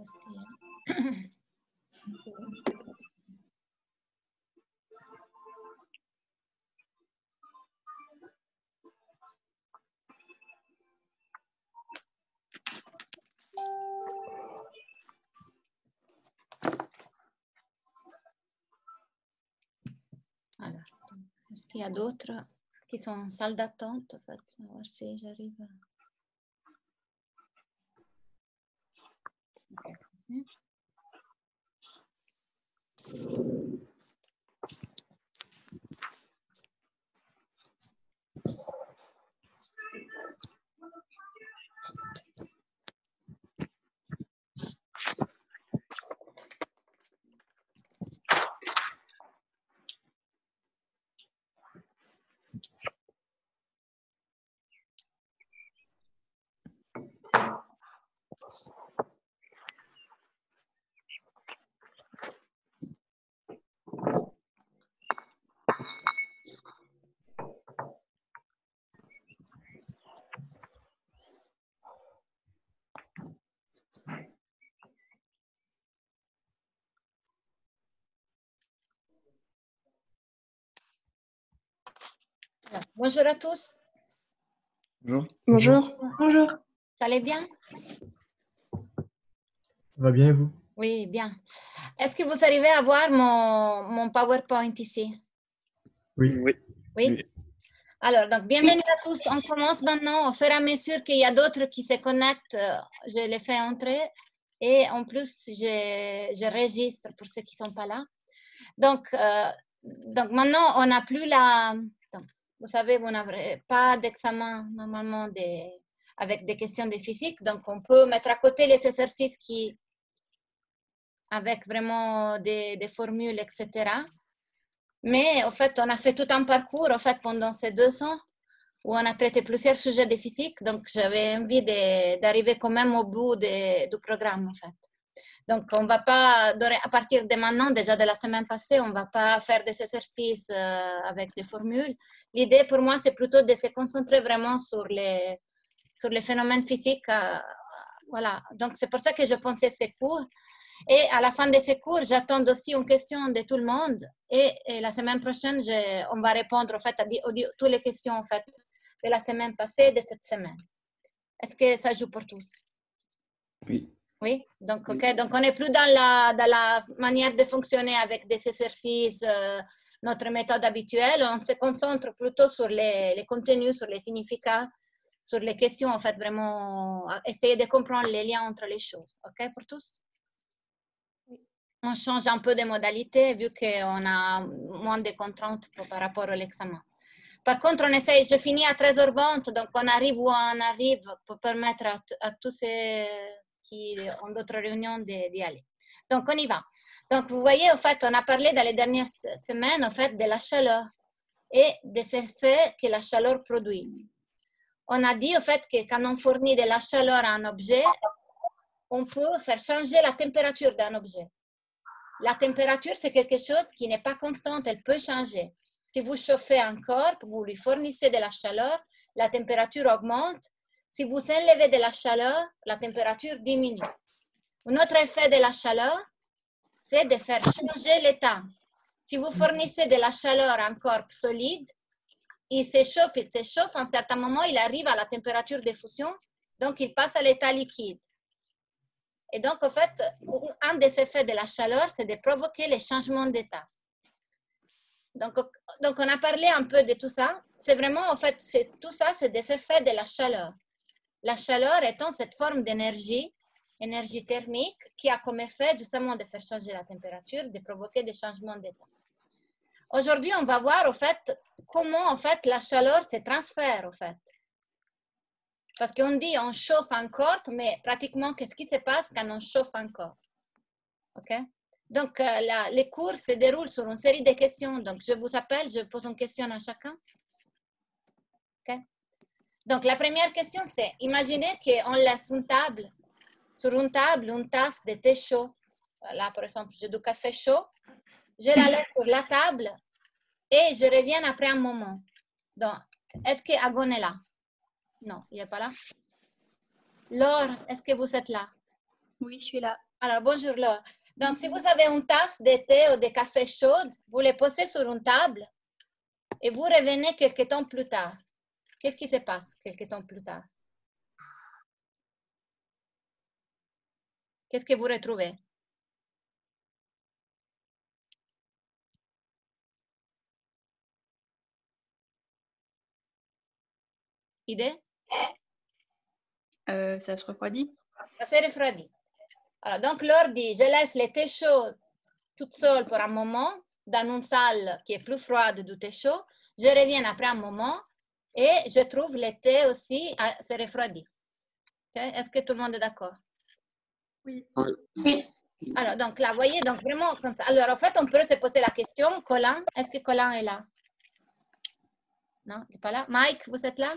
Est-ce qu'il y a- Alors, donc, est-ce qu'il y a d'autres qui sont en salle d'attente en j'arrive. Ok. Bonjour à tous, Bonjour. Bonjour. Bonjour. ça allait bien? Ça va bien et vous? Oui, bien. Est-ce que vous arrivez à voir mon, mon PowerPoint ici? Oui. Oui. Oui. Alors, donc, bienvenue à tous. On commence maintenant. Au fur et à mesure qu'il y a d'autres qui se connectent, euh, je les fais entrer. Et en plus, je, je registre pour ceux qui ne sont pas là. Donc, euh, donc maintenant, on n'a plus la... vous savez, vous n'avez pas d'examen normalement avec des questions de physique. Donc, on peut mettre à côté les exercices qui, avec vraiment des, formules, etc. Mais en fait, on a fait tout un parcours en fait, pendant ces deux ans où on a traité plusieurs sujets de physique. Donc, j'avais envie d'arriver quand même au bout du programme, en fait. Donc, on va pas, à partir de maintenant, déjà de la semaine passée, on va pas faire des exercices euh, avec des formules. L'idée pour moi, c'est plutôt de se concentrer vraiment sur les, sur les phénomènes physiques. euh, voilà. Donc, c'est pour ça que je pensais ces cours. Et à la fin de ces cours, j'attends aussi une question de tout le monde. Et, la semaine prochaine, on va répondre en fait, à di- toutes les questions en fait, de la semaine passée et de cette semaine. Est-ce que ça joue pour tous? Oui. Oui, donc, ok. Donc, on n'est plus dans la, dans la manière de fonctionner avec des exercices, euh, notre méthode habituelle. On se concentre plutôt sur les, les contenus, sur les significats, sur les questions, en fait, vraiment, essayer de comprendre les liens entre les choses. OK pour tous? On change un peu de modalité vu qu'on a moins de contraintes pour- par rapport à l'examen. Par contre, on essaye, je finis à 13h20, donc on arrive où on arrive pour permettre à, à tous ceux qui ont d'autres réunions d'y aller. Donc, on y va. Donc, vous voyez, en fait, on a parlé dans les dernières se- semaines, en fait, de la chaleur et des effets que la chaleur produit. On a dit, en fait, que quand on fournit de la chaleur à un objet, on peut faire changer la température d'un objet. La température, c'est quelque chose qui n'est pas constante, elle peut changer. Si vous chauffez un corps, vous lui fournissez de la chaleur, la température augmente. Si vous enlevez de la chaleur, la température diminue. Un autre effet de la chaleur, c'est de faire changer l'état. Si vous fournissez de la chaleur à un corps solide, il s'échauffe, il s'échauffe, à un certain moment, il arrive à la température de fusion, donc il passe à l'état liquide. Et donc, en fait, un des effets de la chaleur, c'est de provoquer les changements d'état. Donc, donc, on a parlé un peu de tout ça. C'est vraiment, en fait, tout ça, c'est des effets de la chaleur. La chaleur étant cette forme d'énergie, énergie thermique, qui a comme effet justement de faire changer la température, de provoquer des changements d'état. Aujourd'hui, on va voir, en fait, comment, en fait, la chaleur se transfère, en fait. Parce qu'on dit on chauffe un corps, mais pratiquement, qu'est-ce qui se passe quand on chauffe un corps? OK? Donc, euh, les cours se déroulent sur une série de questions. Donc, je vous appelle, je pose une question à chacun. OK? Donc, la première question, c'est imaginez qu'on laisse une table, sur une table, une tasse de thé chaud. Là, par exemple, j'ai du café chaud. Je la laisse sur la table et je reviens après un moment. Donc, est-ce que Agon est là? Non, il n'est pas là. Laure, est-ce que vous êtes là? Oui, je suis là. Alors, bonjour Laure. Donc, si vous avez une tasse de thé ou de café chaud, vous les posez sur une table et vous revenez quelques temps plus tard. Qu'est-ce qui se passe quelques temps plus tard? Qu'est-ce que vous retrouvez? Idée? Euh, ça se refroidit? Ça s'est refroidi. Alors, donc, Laure dit, je laisse le thé chaud toute seule pour un moment dans une salle qui est plus froide du thé chaud. Je reviens après un moment et je trouve le thé aussi à se refroidir. Est-ce que tout le monde est d'accord? Oui. Oui. Alors, donc là, vous voyez, donc vraiment comme ça. Alors, en fait, on peut se poser la question, Colin, est-ce que Colin est là? Non, il n'est pas là. Mike, vous êtes là?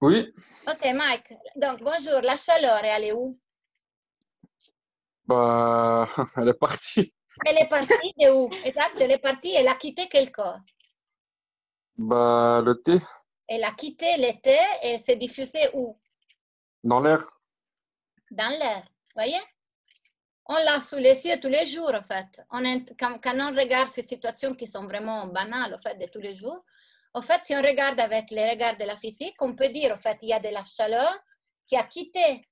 Oui. Ok, Mike. Donc, bonjour. La chaleur est allée où? Bah, elle est partie. Elle est partie de où? Exact, elle est partie, elle a quitté quel corps? Bah, le thé Elle a quitté le thé et s'est diffusée où? dans l'air. Dans l'air. Voyez? On l'a sous les yeux tous les jours, en fait. On est- quand, quand on regarde ces situations qui sont vraiment banales, en fait, de tous les jours, en fait, si on regarde avec les regards de la physique, on peut dire, en fait, il y a de la chaleur qui a quitté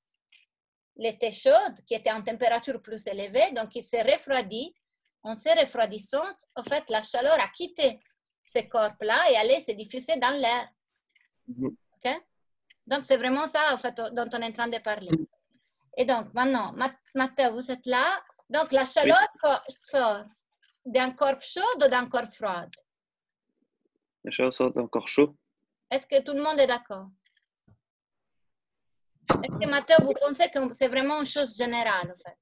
l'été chaud, qui était en température plus élevée, donc il s'est refroidi. En se refroidissant, en fait, la chaleur a quitté ces corps-là et allait se diffuser dans l'air. Mhm. OK? Donc, c'est vraiment ça, en fait, dont on est en train de parler. Et donc, maintenant, Ma- Matteo, vous êtes là. Donc, la chaleur sort d'un corps chaud ou d'un corps froid? La chaleur sort encore chaud. Est-ce que tout le monde est d'accord? Est-ce que Matteo, vous pensez que c'est vraiment une chose générale, en fait?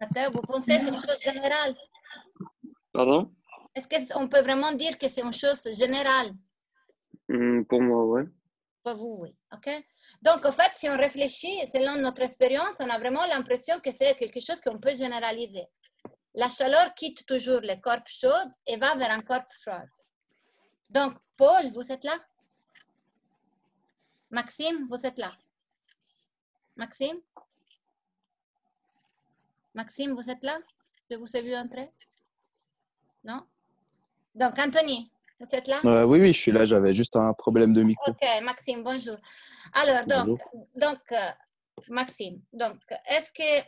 Matteo, vous pensez que c'est une chose générale? Pardon? Est-ce qu'on peut vraiment dire que c'est une chose générale? Hmm, Pour moi, ouais. Pour vous, oui. OK? Donc, en fait, si on réfléchit, selon notre expérience, on a vraiment l'impression que c'est quelque chose qu'on peut généraliser. La chaleur quitte toujours le corps chaud et va vers un corps froid. Donc, Paul, vous êtes là? Maxime, vous êtes là? Maxime? Maxime, vous êtes là? Je vous ai vu entrer? Non? Donc, Anthony, vous êtes là? Euh, oui, oui, je suis là, j'avais juste un problème de micro. Ok, Maxime, bonjour. Alors, donc, Bonjour. donc euh, Maxime, donc, est-ce que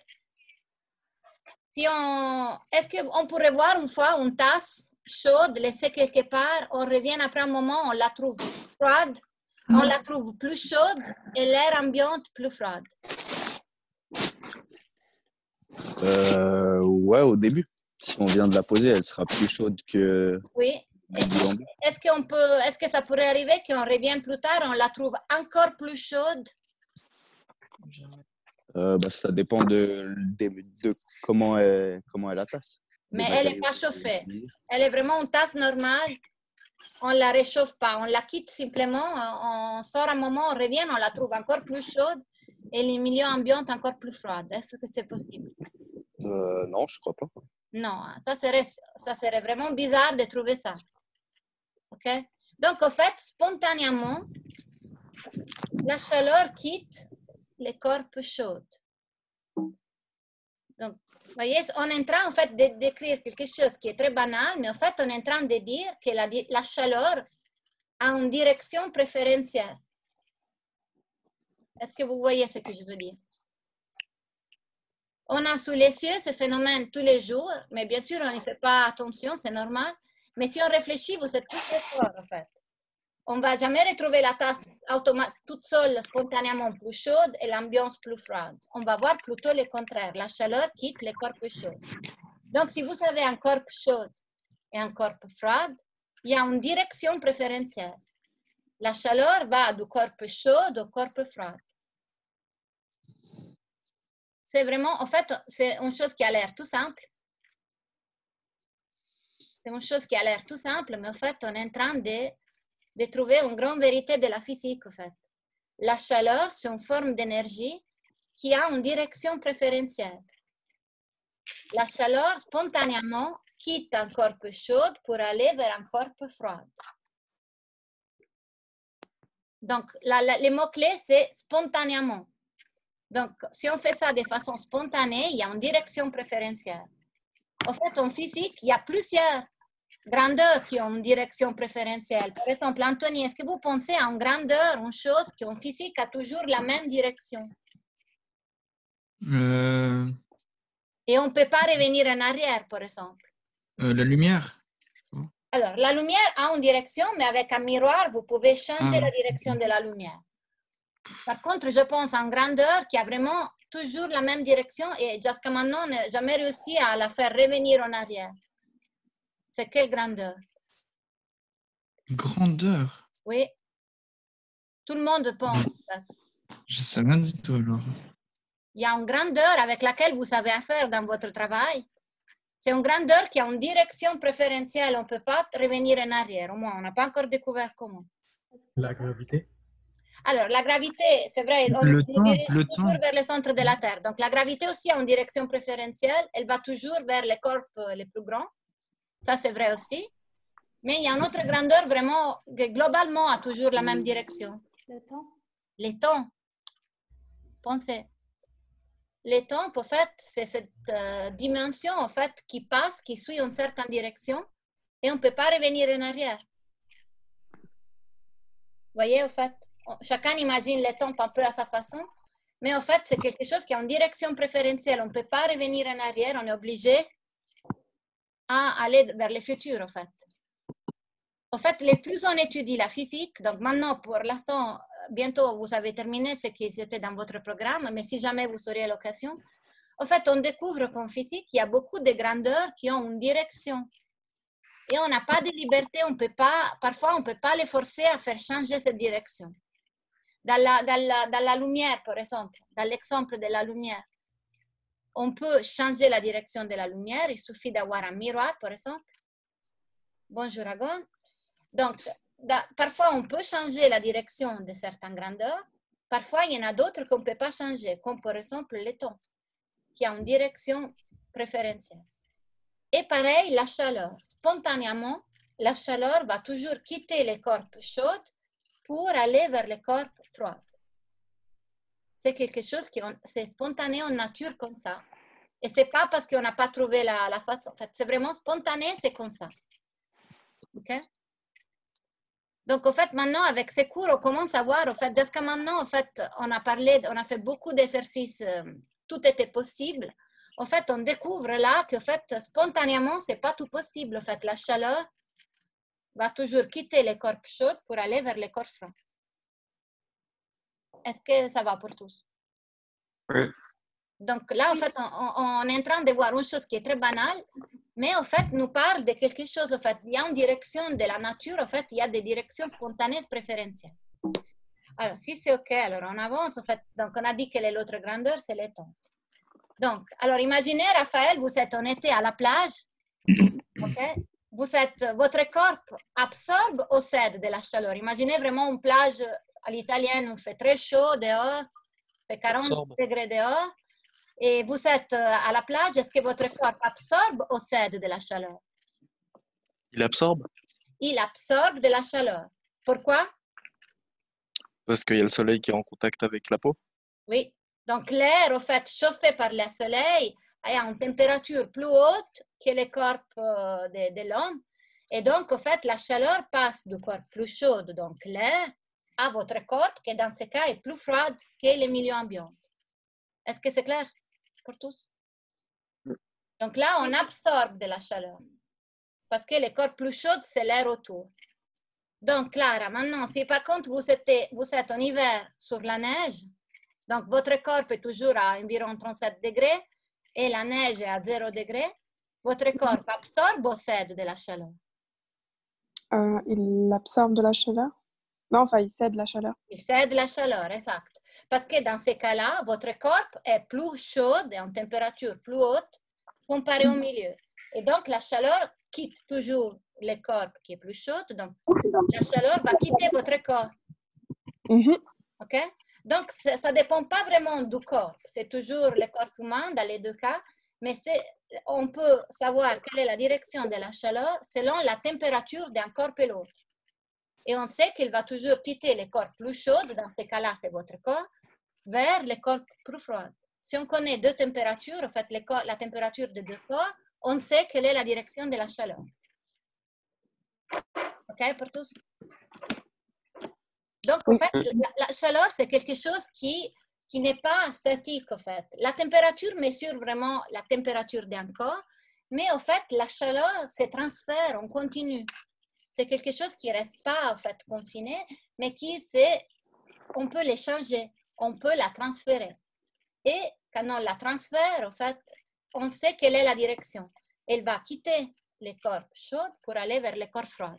si on, est-ce qu'on pourrait voir une fois une tasse chaude laissée quelque part, on revient après un moment, on la trouve froide, on la trouve plus chaude et l'air ambiant plus froide? Euh, ouais, au début. Si on vient de la poser, elle sera plus chaude que Oui. Est-ce qu'on peut, est-ce que ça pourrait arriver qu'on revient plus tard, on la trouve encore plus chaude? Euh, bah, ça dépend de, de, de comment, est, comment est la tasse. Mais elle n'est pas chauffée. Elle est vraiment une tasse normale. On ne la réchauffe pas. On la quitte simplement. On on sort un moment, on revient, on la trouve encore plus chaude et les milieux ambiants encore plus froides. Est-ce que c'est possible? Euh, non, je crois pas. Non, ça serait, ça serait vraiment bizarre de trouver ça. OK? Donc, en fait, spontanément, la chaleur quitte les corps chauds. Donc, vous voyez, on est en train fait de décrire quelque chose qui est très banal, mais en fait, on est en train de dire que la chaleur a une direction préférentielle. Est-ce que vous voyez ce que je veux dire? On a sous les yeux ce phénomène tous les jours, mais bien sûr, on n'y fait pas attention, c'est normal. Mais si on réfléchit, vous êtes tous d'accord, en fait. On ne va jamais retrouver la tasse toute seule, spontanément plus chaude et l'ambiance plus froide. On va voir plutôt le contraire. La chaleur quitte le corps chaud. Donc, si vous avez un corps chaud et un corps froid, il y a une direction préférentielle. La chaleur va du corps chaud au corps froid. C'est vraiment, en fait, c'est une chose qui a l'air tout simple. C'est une chose qui a l'air tout simple, mais en fait, on est en train de, de trouver une grande vérité de la physique, en fait. La chaleur, c'est une forme d'énergie qui a une direction préférentielle. La chaleur, spontanément, quitte un corps chaud pour aller vers un corps froid. Donc, la- la- les mots-clés, c'est spontanément. Donc, si on fait ça de façon spontanée, il y a une direction préférentielle. En fait, en physique, il y a plusieurs grandeurs qui ont une direction préférentielle. Par exemple, Anthony, est-ce que vous pensez à une grandeur, une chose qui en physique a toujours la même direction? Euh, et on ne peut pas revenir en arrière, par exemple euh, la lumière. Alors, la lumière a une direction, mais avec un miroir, vous pouvez changer Ah, la direction de la lumière. Par contre, je pense en grandeur qui a vraiment toujours la même direction et jusqu'à maintenant, on n'a jamais réussi à la faire revenir en arrière. C'est quelle grandeur? Grandeur? Oui. Tout le monde pense. Je sais rien du tout alors. Il y a une grandeur avec laquelle vous savez faire dans votre travail. C'est une grandeur qui a une direction préférentielle. On ne peut pas revenir en arrière. Au moins, on n'a pas encore découvert comment. La gravité. Alors, la gravité, c'est vrai, on Le temps, dirige le toujours temps. vers le centre de la Terre. Donc, la gravité aussi a une direction préférentielle. Elle va toujours vers les corps euh, les plus grands. Ça, c'est vrai aussi. Mais il y a une autre grandeur vraiment qui, globalement, a toujours la même direction. Le temps. Les temps. Pensez. Les temps, en fait, c'est cette euh, dimension, en fait, qui passe, qui suit une certaine direction et on ne peut pas revenir en arrière. Vous voyez, en fait, chacun imagine les temps un peu à sa façon, mais en fait, c'est quelque chose qui a une direction préférentielle. On ne peut pas revenir en arrière, on est obligé à aller vers le futur, en fait. En fait, les plus on étudie la physique, donc maintenant, pour l'instant, bientôt vous avez terminé ce qui était dans votre programme, mais si jamais vous aurez l'occasion, en fait, on découvre qu'en physique, il y a beaucoup de grandeurs qui ont une direction. Et on n'a pas de liberté, on peut pas, parfois on ne peut pas les forcer à faire changer cette direction. Dans la, dans la, dans la lumière, par exemple, dans l'exemple de la lumière, on peut changer la direction de la lumière, il suffit d'avoir un miroir, par exemple. Bonjour Agon. Donc, parfois on peut changer la direction de certaines grandeurs, parfois il y en a d'autres qu'on ne peut pas changer, comme par exemple les tons, qui a une direction préférentielle. Et pareil, la chaleur. Spontanément, la chaleur va toujours quitter les corps chauds pour aller vers les corps froids. C'est quelque chose qui c'est spontané en nature comme ça. Et c'est pas parce qu'on n'a pas trouvé la, la façon. En fait, c'est vraiment spontané, c'est comme ça. Donc, en fait, maintenant, avec ces cours, on commence à voir, en fait, jusqu'à maintenant, en fait, on a parlé, on a fait beaucoup d'exercices, euh, tout était possible. En fait, on découvre là que, en fait, spontanément, c'est pas tout possible. En fait, la chaleur va toujours quitter les corps chauds pour aller vers les corps froids. Est-ce que ça va pour tous? Oui. Donc là, en fait, on, est en train de voir une chose qui est très banale, mais en fait, nous parle de quelque chose. En fait, il y a une direction de la nature. En fait, il y a des directions spontanées préférentielles. Alors, si c'est OK, alors on avance. En fait, donc on a dit quelle est l'autre grandeur, c'est les tons. Donc, alors imaginez, Raphaël, vous êtes en été à la plage. OK? Vous êtes, votre corps absorbe ou cède de la chaleur. Imaginez vraiment une plage à l'italienne où il fait très chaud dehors, il fait 40 Absorbe. degrés dehors. Et vous êtes euh, à la plage, est-ce que votre corps absorbe ou cède de la chaleur? Il absorbe Il absorbe de la chaleur. Pourquoi? parce qu'il y a le soleil qui est en contact avec la peau. Oui. Donc l'air, au fait, chauffé par le soleil, a une température plus haute que le corps euh, de, l'homme. Et donc, au fait, la chaleur passe du corps plus chaud, donc l'air, à votre corps, qui dans ce cas est plus froid que le milieu ambiant. Est-ce que c'est clair pour tous? Donc là, on absorbe de la chaleur. Parce que le corps plus chaud, c'est l'air autour. Donc, Clara, maintenant, si par contre vous êtes, vous êtes en hiver sur la neige, donc votre corps est toujours à environ 37 degrés et la neige est à 0 degré, votre corps absorbe ou cède de la chaleur? Euh, il absorbe de la chaleur? Non, enfin, il cède la chaleur. Il cède la chaleur, exact. Parce que dans ces cas-là, votre corps est plus chaud et en température plus haute comparé au milieu. Et donc, la chaleur quitte toujours le corps qui est plus chaud. Donc, la chaleur va quitter votre corps. Mhm. OK? Donc, ça ne dépend pas vraiment du corps. C'est toujours le corps humain dans les deux cas, mais on peut savoir quelle est la direction de la chaleur selon la température d'un corps et l'autre. Et on sait qu'il va toujours quitter les corps plus chauds, dans ces cas-là, c'est votre corps, vers les corps plus froids. Si on connaît deux températures, en fait, corps- la température de deux corps, on sait quelle est la direction de la chaleur. OK pour tous? Donc, en fait, la, la chaleur, c'est quelque chose qui, qui n'est pas statique, en fait. La température mesure vraiment la température d'un corps, mais en fait, la chaleur se transfère, on continue. C'est quelque chose qui ne reste pas, en fait, confiné, mais qui, c'est, on peut les changer, on peut la transférer. Et quand on la transfère, en fait, on sait quelle est la direction. Elle va quitter les corps chauds pour aller vers les corps froids.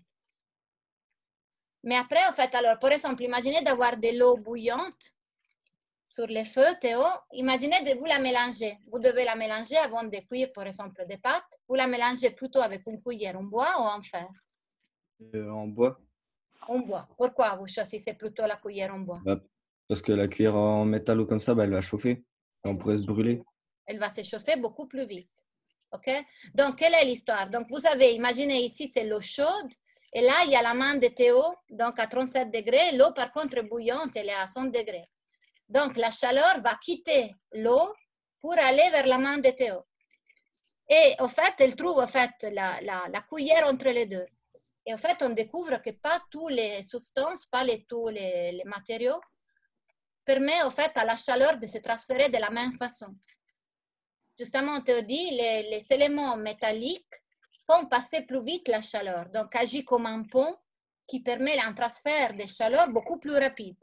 Mais après, en fait, alors, par exemple, imaginez d'avoir de l'eau bouillante sur les feux, Théo. Imaginez de vous la mélanger. Vous devez la mélanger avant de cuire, par exemple, des pâtes. Vous la mélangez plutôt avec une cuillère en bois ou en fer? Euh, en bois. En bois. Pourquoi vous choisissez plutôt la cuillère en bois? Bah, parce que la cuillère en métal ou comme ça, bah, elle va chauffer. On pourrait se brûler. elle va se chauffer beaucoup plus vite. OK? Donc, quelle est l'histoire? Donc, vous avez, imaginez ici, c'est l'eau chaude. Et là, il y a la main de Théo, donc à 37 degrés. L'eau, par contre, est bouillante, elle est à 100 degrés. Donc, la chaleur va quitter l'eau pour aller vers la main de Théo. Et en fait, elle trouve en fait, la, la, cuillère entre les deux. Et en fait, on découvre que pas tous les substances, pas les, tous les, les matériaux, permet en fait à la chaleur de se transférer de la même façon justement, on te dit, les, les éléments métalliques font passer plus vite la chaleur, donc agit comme un pont qui permet un transfert de chaleur beaucoup plus rapide.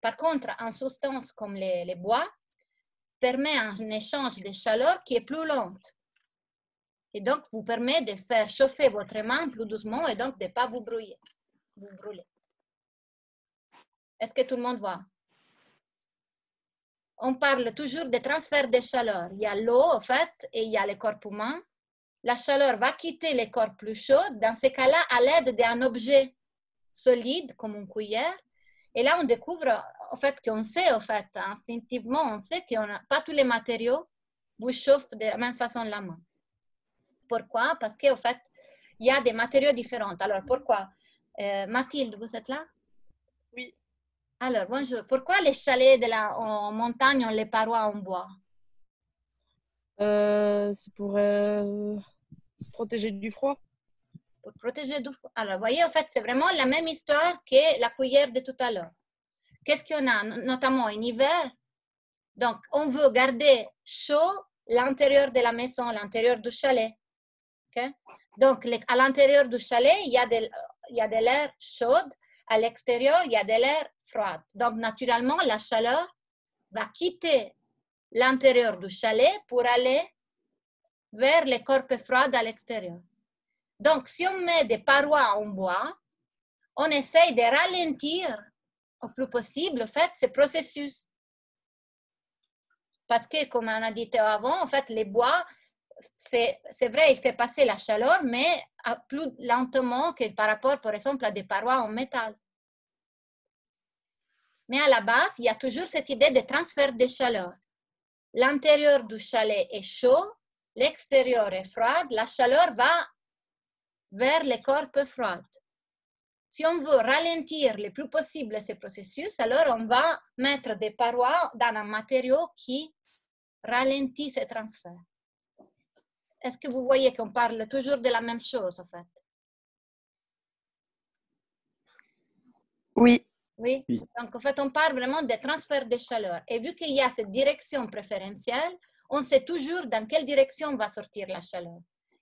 Par contre, une substance comme les, bois permet un échange de chaleur qui est plus lente. Et donc, vous permet de faire chauffer votre main plus doucement et donc de ne pas vous brûler. Vous brûler. Est-ce que tout le monde voit? on parle toujours de transfert de chaleur. Il y a l'eau, en fait, et il y a le corps humain. La chaleur va quitter les corps plus chauds, dans ce cas-là, à l'aide d'un objet solide, comme une cuillère. Et là, on découvre, en fait, qu'on sait, en fait, instinctivement, on sait qu'on n'a pas tous les matériaux vous chauffent de la même façon la main. Pourquoi? Parce qu'en fait, il y a des matériaux différents. Alors, pourquoi? Euh, Mathilde, vous êtes là? Oui. Alors, bonjour. Pourquoi les chalets de la, en montagne ont les parois en bois? Euh, c'est pour euh, protéger du froid. Pour protéger du froid. Alors, vous voyez, en fait, c'est vraiment la même histoire que la cuillère de tout à l'heure. Qu'est-ce qu'on a, notamment en hiver Donc, on veut garder chaud l'intérieur de la maison, l'intérieur du chalet. Donc, à l'intérieur du chalet, il y a de l'air chaud. À l'extérieur, il y a de l'air froid. Donc, naturellement, la chaleur va quitter l'intérieur du chalet pour aller vers les corps froids à l'extérieur. Donc, si on met des parois en bois, on essaye de ralentir au plus possible, en fait, ce processus. Parce que, comme on a dit avant, en fait, les bois, c'est vrai, il fait passer la chaleur, mais plus lentement que par rapport, par exemple, à des parois en métal. Mais à la base, il y a toujours cette idée de transfert de chaleur. L'intérieur du chalet est chaud, l'extérieur est froid, la chaleur va vers les corps froids. Si on veut ralentir le plus possible ce processus, alors on va mettre des parois dans un matériau qui ralentit ce transfert. Est-ce que vous voyez qu'on parle toujours de la même chose, en fait? Oui. Oui? Oui. Donc, en fait, on parle vraiment de transfert de chaleur. Et vu qu'il y a cette direction préférentielle, on sait toujours dans quelle direction va sortir la chaleur.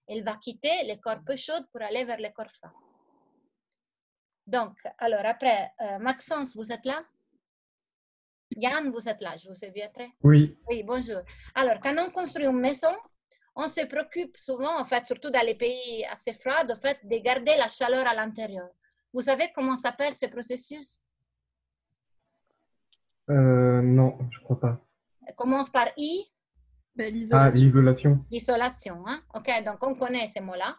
Elle va quitter les corps peu chauds pour aller vers les corps froids. Donc, alors après, euh, Maxence, vous êtes là? Yann, vous êtes là, je vous souviendrai. Oui, Oui, bonjour. Alors, quand on construit une maison, on se préoccupe souvent, en fait, surtout dans les pays assez froids, en fait, de garder la chaleur à l'intérieur. Vous savez comment s'appelle ce processus? euh, non, je crois pas. Elle commence par I, Ben, Ah, l'isolation. l'isolation. l'isolation. Hein? OK, donc on connaît ces mots-là.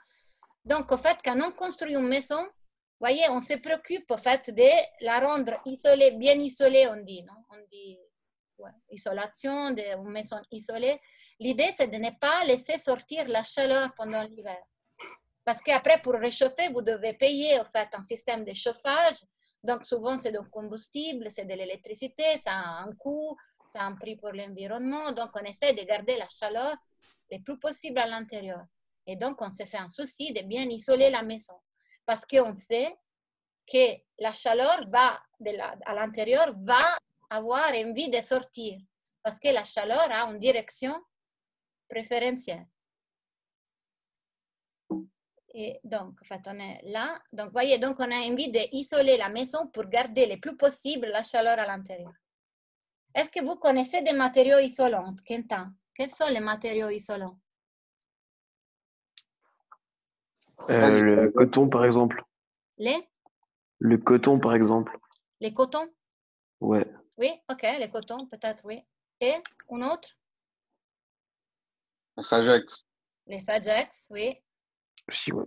Donc, en fait, quand on construit une maison, voyez, on se préoccupe, en fait, de la rendre isolée, bien isolée, on dit, non? On dit, ouais, isolation, de, une maison isolée. L'idée, c'est de ne pas laisser sortir la chaleur pendant l'hiver. Parce qu'après, pour réchauffer, vous devez payer en fait un système de chauffage. Donc, souvent, c'est du combustible, c'est de l'électricité, ça a un coût, ça a un prix pour l'environnement. Donc, on essaie de garder la chaleur le plus possible à l'intérieur. Et donc, on s'est fait un souci de bien isoler la maison. Parce qu'on sait que la chaleur va à l'intérieur va avoir envie de sortir. Parce que la chaleur a une direction préférentielle. Et donc, en fait, on est là. Donc, voyez, donc on a envie d'isoler la maison pour garder le plus possible la chaleur à l'intérieur. Est-ce que vous connaissez des matériaux isolants, Kentan Quels sont les matériaux isolants Euh, le coton, par exemple. Les, Le coton, par exemple. les cotons Ouais. Oui, ok, les cotons, peut-être, oui. Et un autre? Un Sagex. Les Sagex, oui. Si, ouais.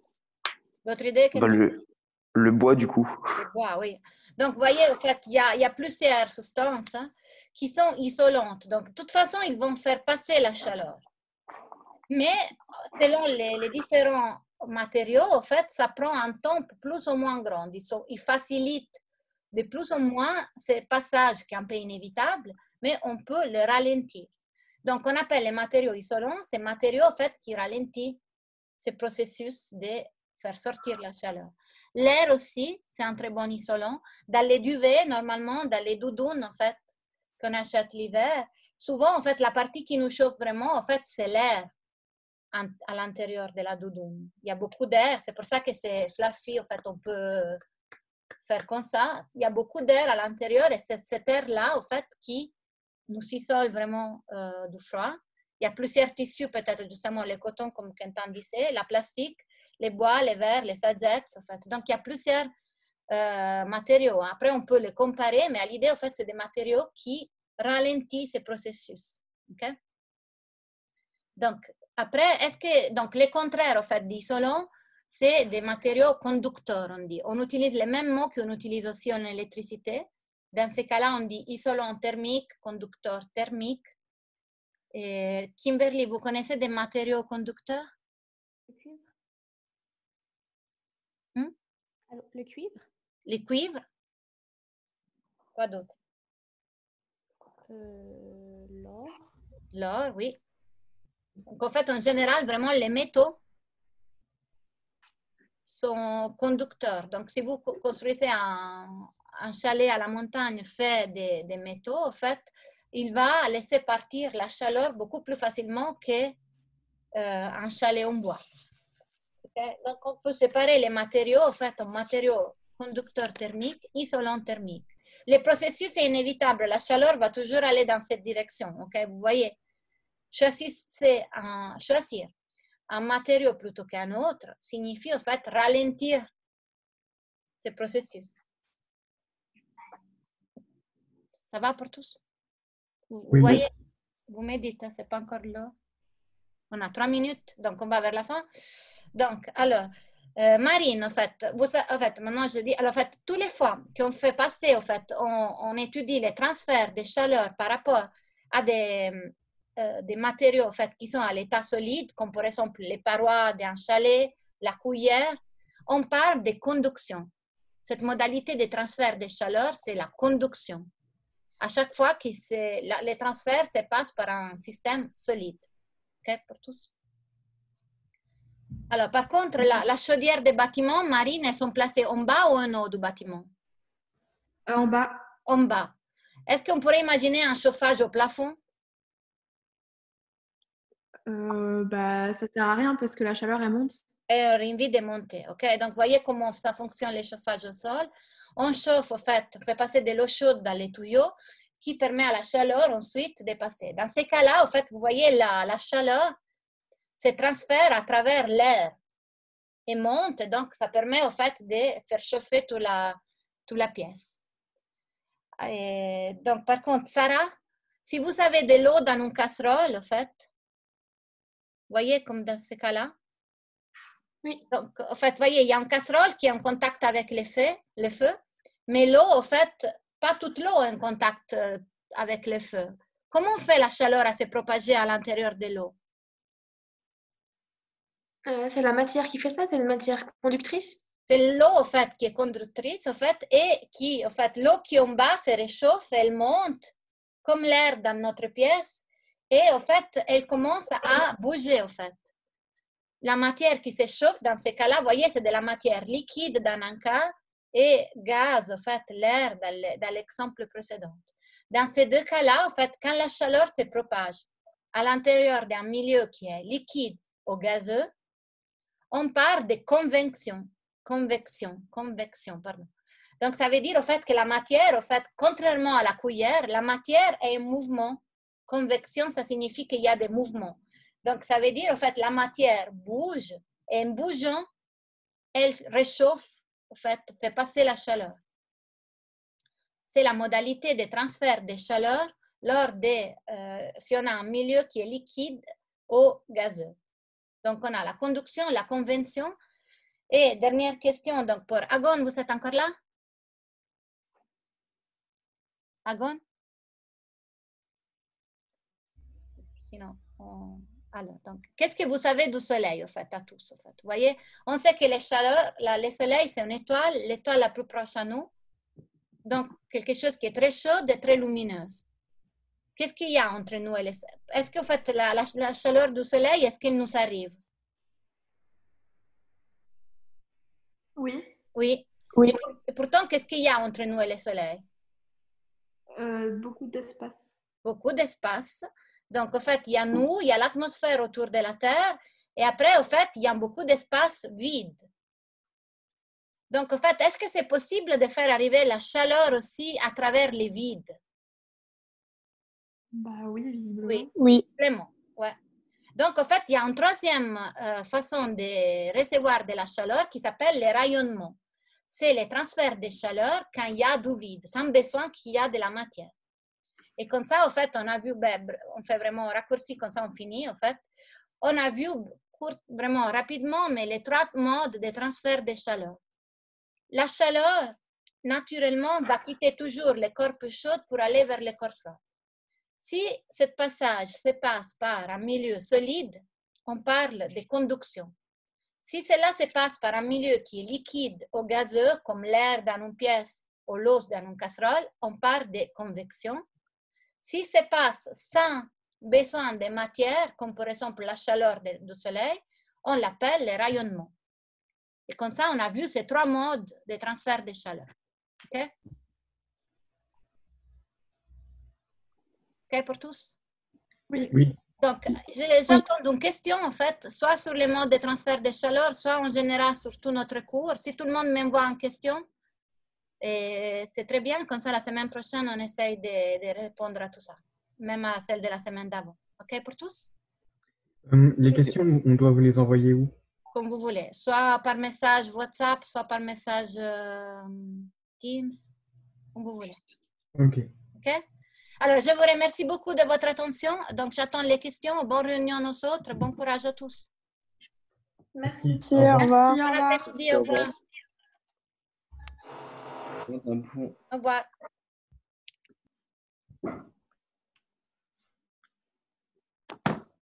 D'autres idées Bah, le, le bois, du coup. Le bois, oui. Donc, vous voyez, en fait, il y a, y a plusieurs substances hein, qui sont isolantes. Donc, de toute façon, ils vont faire passer la chaleur. Mais, selon les, différents matériaux, en fait, ça prend un temps plus ou moins grand. Ils facilitent de plus ou moins ce passage qui est un peu inévitable, mais on peut le ralentir. Donc, on appelle les matériaux isolants ces matériaux, en fait, qui ralentissent ce processus de faire sortir la chaleur. L'air aussi, c'est un très bon isolant. Dans les duvets, normalement, dans les doudounes, en fait, qu'on achète l'hiver, souvent, en fait, la partie qui nous chauffe vraiment, en fait, c'est l'air à l'intérieur de la doudoune. Il y a beaucoup d'air, c'est pour ça que c'est fluffy, en fait, on peut faire comme ça. Il y a beaucoup d'air à l'intérieur et c'est cet air-là, en fait, qui nous isole vraiment euh, du froid. Il y a plusieurs tissus, peut-être justement les cotons, comme Quentin disait, la plastique, les bois, les verres, les sagettes, en fait. Donc, il y a plusieurs euh, matériaux. Après, on peut les comparer, mais à l'idée, en fait, c'est des matériaux qui ralentissent ce processus. Donc, après, est-ce que, donc, les contraires, en fait, d'isolant, c'est des matériaux conducteurs, on dit. On utilise les mêmes mots qu'on utilise aussi en électricité. Dans ces cas-là, on dit isolant thermique, conducteur thermique. Et Kimberly, vous connaissez des matériaux conducteurs? Le cuivre. Hmm? Alors, le cuivre? Les cuivres Quoi d'autre? Euh, L'or. L'or, oui. Donc, en fait, en général, vraiment, les métaux sont conducteurs. Donc, si vous co- construisez un, un chalet à la montagne fait des, des métaux, en fait, il va laisser partir la chaleur beaucoup plus facilement qu'un un chalet en bois. Donc, on peut séparer les matériaux, en fait, en matériaux conducteurs thermiques, isolants thermiques. Le processus est inévitable. La chaleur va toujours aller dans cette direction. ok? Vous voyez, choisissez un, choisir un matériau plutôt qu'un autre signifie en fait ralentir ce processus. Ça va pour tous? Vous, Oui. voyez, vous me dites, c'est pas encore là. On a trois minutes, donc on va vers la fin. Donc, alors, euh, Marine, en fait, vous, en fait, maintenant je dis, alors, en fait, tous les fois qu'on fait passer, en fait, on, étudie les transferts de chaleur par rapport à des, euh, matériaux, en fait, qui sont à l'état solide, comme par exemple les parois d'un chalet, la cuillère, on parle de conduction. Cette modalité de transfert de chaleur, c'est la conduction. À chaque fois que les transferts se passent par un système solide. OK, pour tous? Alors, par contre, la, la chaudière des bâtiments marines, elles sont placées en bas ou en haut du bâtiment? En bas. En bas. Est-ce qu'on pourrait imaginer un chauffage au plafond? Euh, bah, ça sert à rien parce que la chaleur, elle monte. a envie de monter. OK? Donc, voyez comment ça fonctionne le chauffage au sol. On chauffe, en fait, on fait passer de l'eau chaude dans les tuyaux qui permet à la chaleur ensuite de passer. Dans ces cas-là, en fait, vous voyez la, la chaleur se transfère à travers l'air et monte. Donc, ça permet, en fait, de faire chauffer toute la, toute la pièce. Et donc, par contre, Sarah, si vous avez de l'eau dans une casserole, en fait, voyez comme dans ce cas-là, Oui. donc, en fait, voyez, il y a une casserole qui est en contact avec le feu, le feu mais l'eau, en fait, pas toute l'eau est en contact euh, avec le feu. Comment fait la chaleur à se propager à l'intérieur de l'eau? Euh, c'est la matière qui fait ça, c'est une matière conductrice. C'est l'eau, en fait, qui est conductrice, en fait, et qui, en fait, l'eau qui en bas se réchauffe, elle monte comme l'air dans notre pièce, et en fait, elle commence à bouger, en fait. La matière qui s'échauffe, dans ces cas-là, vous voyez, c'est de la matière liquide dans un cas et gaz, en fait, l'air dans l'exemple précédent. Dans ces deux cas-là, en fait, quand la chaleur se propage à l'intérieur d'un milieu qui est liquide ou gazeux, on parle de convection, convection, convection, pardon. Donc, ça veut dire, au fait, que la matière, au fait, contrairement à la cuillère, la matière est en mouvement. Convection, ça signifie qu'il y a des mouvements. Donc, ça veut dire, au fait, la matière bouge et en bougeant, elle réchauffe, au fait, fait passer la chaleur. C'est la modalité de transfert de chaleur lors des, euh, si on a un milieu qui est liquide ou gazeux. Donc, on a la conduction, la convention. Et dernière question, donc pour Agon, vous êtes encore là? Agon? Sinon, on- alors, donc, qu'est-ce que vous savez du soleil, au fait, à tous, fait? Vous voyez, on sait que les chaleurs, le soleil, c'est une étoile, l'étoile la plus proche à nous. Donc, quelque chose qui est très chaude et très lumineuse. Qu'est-ce qu'il y a entre nous et les... Est-ce que, en fait, la, la- la chaleur du soleil, est-ce qu'elle nous arrive? Oui. Oui. Oui. Et pour- et pourtant, qu'est-ce qu'il y a entre nous et le soleil? Euh, beaucoup d'espace. Beaucoup d'espace. Donc, en fait, il y a nous, il y a l'atmosphère autour de la Terre, et après, en fait, il y a beaucoup d'espace vide. Donc, en fait, est-ce que c'est possible de faire arriver la chaleur aussi à travers les vides? Bah oui, visiblement. Oui. Oui. Vraiment, ouais. Donc, en fait, il y a une troisième euh, façon de recevoir de la chaleur qui s'appelle le rayonnement. C'est le transfert de chaleur quand il y a du vide, sans besoin qu'il y a de la matière. Et comme ça, en fait, on a vu, ben, on fait vraiment un raccourci, comme ça on finit, en fait. On a vu court- vraiment rapidement, mais les trois modes de transfert de chaleur. La chaleur, naturellement, va quitter toujours les corps peu chauds pour aller vers les corps froids. Si ce passage se passe par un milieu solide, on parle de conduction. Si cela se passe par un milieu qui est liquide ou gazeux, comme l'air dans une pièce ou l'eau dans une casserole, on parle de convection. Si se passe sans besoin de matière, comme par exemple la chaleur du soleil, on l'appelle le rayonnement. Et comme ça, on a vu ces trois modes de transfert de chaleur. OK? OK pour tous? Oui. Oui. Donc, je- j'attends une question, en fait, soit sur les modes de transfert de chaleur, soit en général sur tout notre cours. Si tout le monde m'envoie une question, c'est très bien, comme ça, la semaine prochaine, on essaye de, de répondre à tout ça, même à celle de la semaine d'avant. OK pour tous? Euh, les questions, on doit vous les envoyer où? Comme vous voulez, soit par message WhatsApp, soit par message euh, Teams, comme vous voulez. Ok. OK? Alors, je vous remercie beaucoup de votre attention. Donc, j'attends les questions. Bonne réunion aux autres. Bon courage à tous. Merci. Merci, au revoir. Merci, au revoir. au revoir. Au revoir.